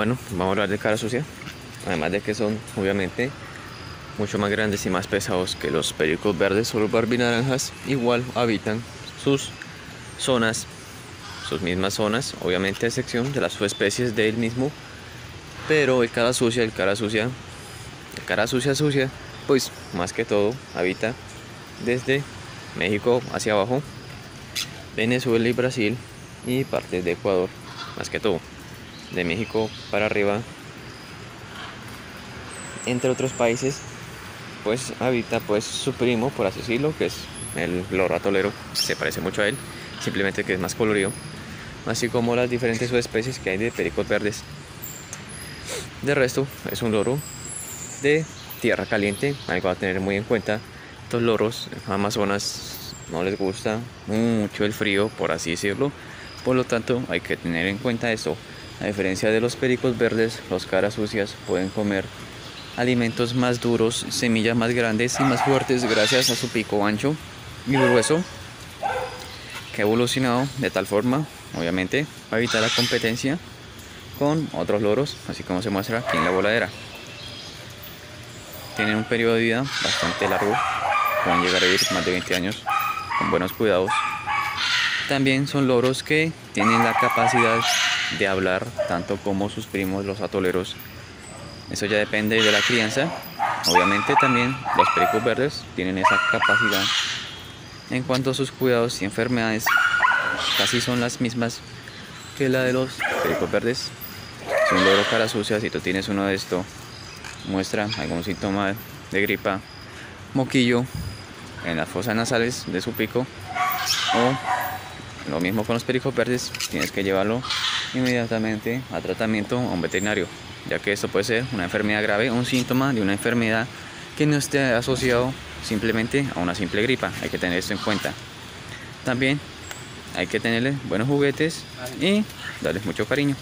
Bueno, vamos a hablar de cara sucia. Además de que son, obviamente, mucho más grandes y más pesados que los pericos verdes o los barbinaranjas, igual habitan sus zonas, sus mismas zonas, obviamente a excepción de las subespecies del mismo. Pero el cara sucia, el cara sucia, el cara sucia sucia, pues más que todo habita desde México hacia abajo, Venezuela y Brasil y partes de Ecuador, más que todo de México para arriba, entre otros países, pues habita pues su primo, por así decirlo, que es el loro atolero, se parece mucho a él, simplemente que es más colorido, así como las diferentes subespecies que hay de pericos verdes. De resto, es un loro de tierra caliente, algo a tener muy en cuenta. Estos loros Amazonas no les gusta mucho el frío, por así decirlo, por lo tanto hay que tener en cuenta esto. A diferencia de los pericos verdes, los caras sucias pueden comer alimentos más duros, semillas más grandes y más fuertes gracias a su pico ancho y grueso que ha evolucionado de tal forma, obviamente, para evitar la competencia con otros loros, así como se muestra aquí en la voladera. Tienen un periodo de vida bastante largo, pueden llegar a vivir más de 20 años con buenos cuidados. También son loros que tienen la capacidad de hablar tanto como sus primos los atoleros. Eso ya depende de la crianza. Obviamente también los pericos verdes tienen esa capacidad. En cuanto a sus cuidados y enfermedades, casi son las mismas que la de los pericos verdes. Si un loro cara sucia, si tú tienes uno de estos, muestra algún síntoma de gripa, moquillo en las fosas nasales de su pico o lo mismo con los pericos verdes, tienes que llevarlo inmediatamente a tratamiento a un veterinario, ya que esto puede ser una enfermedad grave, un síntoma de una enfermedad que no esté asociado simplemente a una simple gripa. Hay que tener esto en cuenta. También hay que tenerle buenos juguetes y darles mucho cariño.